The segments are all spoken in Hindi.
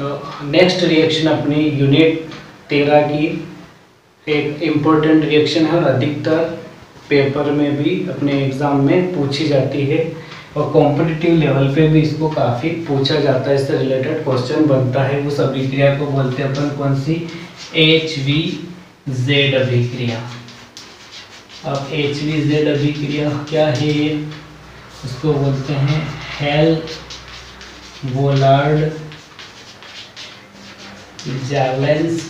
नेक्स्ट रिएक्शन अपनी यूनिट तेरह की एक इम्पोर्टेंट रिएक्शन है और अधिकतर पेपर में भी अपने एग्ज़ाम में पूछी जाती है और कॉम्पिटिटिव लेवल पे भी इसको काफ़ी पूछा जाता है, इससे रिलेटेड क्वेश्चन बनता है। उस अभिक्रिया को बोलते हैं अपन, कौन सी? एच वी जेड अभिक्रिया। अब एच वी जेड अभिक्रिया क्या है? ये उसको बोलते हैं हेल वोलार्ड जैलेंस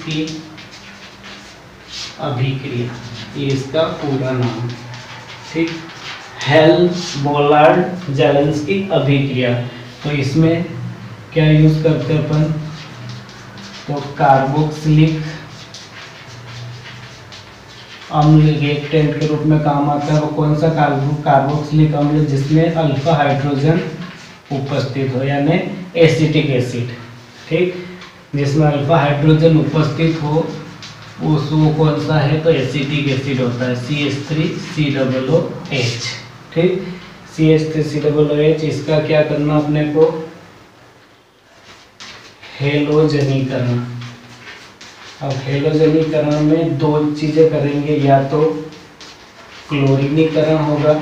अभिक्रिया, ये इसका पूरा नाम। ठीक? हेल बोलार्ड जैलेंस की अभिक्रिया। तो इसमें क्या यूज़ करते हैं अपन? तो कार्बोक्सिलिक अम्ल रिएक्टेंट के रूप में काम आता है। वो कौन सा कार्बो कार्बोक्सिलिक अम्ल? जिसमें अल्फ़ा हाइड्रोजन उपस्थित हो, यानी एसिटिक एसिड ठीक? जिसमें अल्फ़ा हाइड्रोजन उपस्थित हो उस वो कौन सा है? तो एसिटिक एसिड होता है C H three C double O H ठीक? C H three C double O H इसका क्या करना अपने को? हेलोजनीकरण। अब हेलोजनीकरण में दो चीज़ें करेंगे, या तो क्लोरीनीकरण होगा,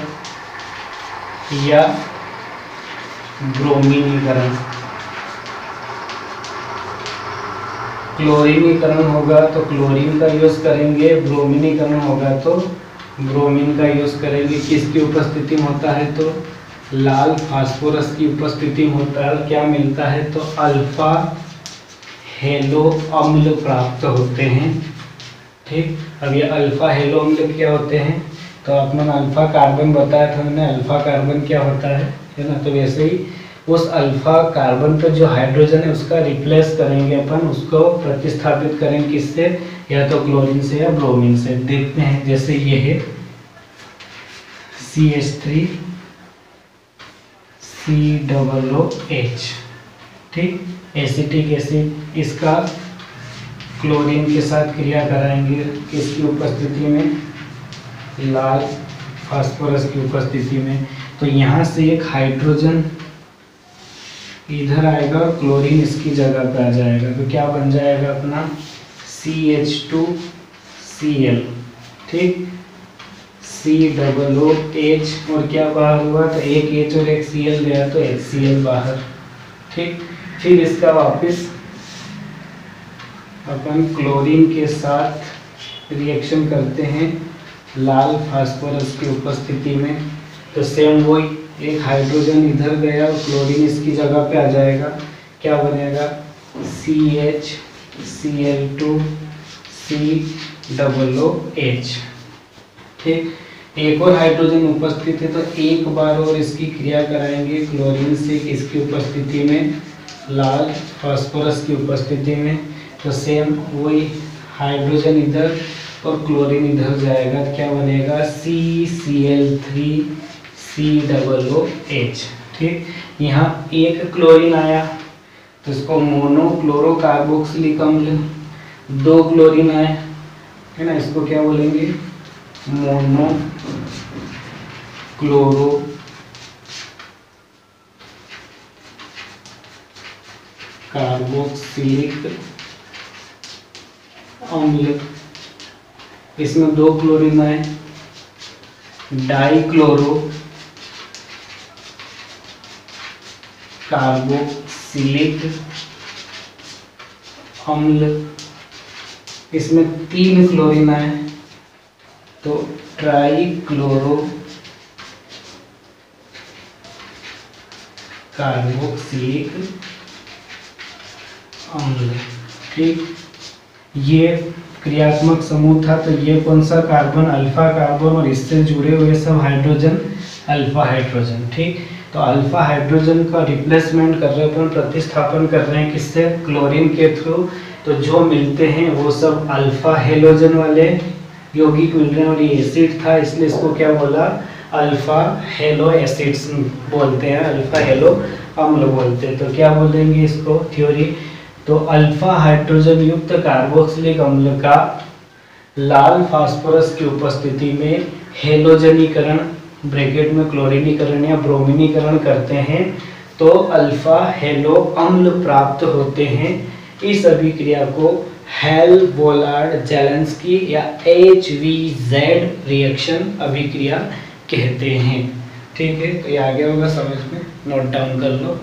या ब्रोमीनीकरण। क्लोरीनीकरण होगा तो क्लोरीन का यूज़ करेंगे, ब्रोमीनीकरण होगा तो ब्रोमीन का यूज़ करेंगे। किसकी उपस्थिति में होता है तो? लाल फास्फोरस की उपस्थिति में होता है। क्या मिलता है तो? अल्फ़ा हेलो अम्ल प्राप्त होते हैं। ठीक? अब ये अल्फ़ा हेलो अम्ल क्या होते हैं? तो अपन अल्फ़ा कार्बन बताया था मैंने अल्फ़ा कार्बन क्या होता है? है ना? तो वैसे ही उस अल्फ़ा कार्बन पर जो हाइड्रोजन है, उसका रिप्लेस करेंगे अपन, उसको प्रतिस्थापित करेंगे किससे? या तो क्लोरीन से या ब्रोमीन से। देखते हैं, जैसे ये है C H three C double O H ठीक? एसिटिक एसिड इसका क्लोरीन के साथ क्रिया कराएँगे। किसकी उपस्थिति में? लाल फास्फोरस की उपस्थिति में। तो यहाँ से एक हाइड्रोजन इधर आएगा क्लोरीन इसकी जगह पे आ जाएगा। तो क्या बन जाएगा अपना? C H two C L ठीक? सी डबल ओ एच और क्या बाहर हुआ? तो एक एच और एक सी एल गया तो एच सी एल बाहर, ठीक? फिर इसका वापस अपन क्लोरीन के साथ रिएक्शन करते हैं लाल फास्फोरस की उपस्थिति में। तो सेम वही। एक हाइड्रोजन इधर गया और क्लोरीन इसकी जगह पे आ जाएगा। क्या बनेगा? C H C L two C double O H ठीक? एक और हाइड्रोजन उपस्थित है तो एक बार और इसकी क्रिया कराएँगे। क्लोरीन से किसकी उपस्थिति में, लाल फास्फोरस की उपस्थिति में। तो सेम वही हाइड्रोजन इधर और क्लोरीन इधर जाएगा। क्या बनेगा? C C L three C double O H ठीक? यहाँ एक क्लोरीन आया तो इसको मोनो क्लोरो कार्बोक्सिलिक अम्ल दो क्लोरीन आए, है ना? इसको क्या बोलेंगे? मोनो क्लोरो कार्बोक्सिलिक अम्ल इसमें दो क्लोरीन आए डाई क्लोरो कार्बोक्सिलिक अम्ल, इसमें तीन क्लोरीन आए तो ट्राई क्लोरो कार्बोक्सिलिक अम्ल, ठीक? ये क्रियात्मक समूह था तो ये कौन सा कार्बन अल्फ़ा कार्बन और इससे जुड़े हुए सब हाइड्रोजन अल्फ़ा हाइड्रोजन ठीक? तो अल्फ़ा हाइड्रोजन का रिप्लेसमेंट कर रहे हैं प्रतिस्थापन कर रहे हैं किससे? क्लोरीन के थ्रू तो जो मिलते हैं, वो सब अल्फ़ा हेलोजन वाले यौगिक मिल रहे हैं और ये एसिड था, इसलिए इसको क्या बोला? अल्फ़ा हेलो एसिड्स बोलते हैं अल्फ़ा हेलो अम्ल बोलते हैं। तो क्या बोलेंगे इसको? थ्योरी तो अल्फ़ा हाइड्रोजन युक्त कार्बोक्सिलिक अम्ल का लाल फास्फोरस की उपस्थिति में हेलोजनीकरण ब्रैकेट में क्लोरीनीकरण या ब्रोमिनीकरण करते हैं तो अल्फ़ा हेलो अम्ल प्राप्त होते हैं। इस अभिक्रिया को हेल, बोलार्ड, जेलेंस्की या एच वी जेड रिएक्शन अभिक्रिया कहते हैं। ठीक है तो ये आगे होगा समझ में नोट डाउन कर लो।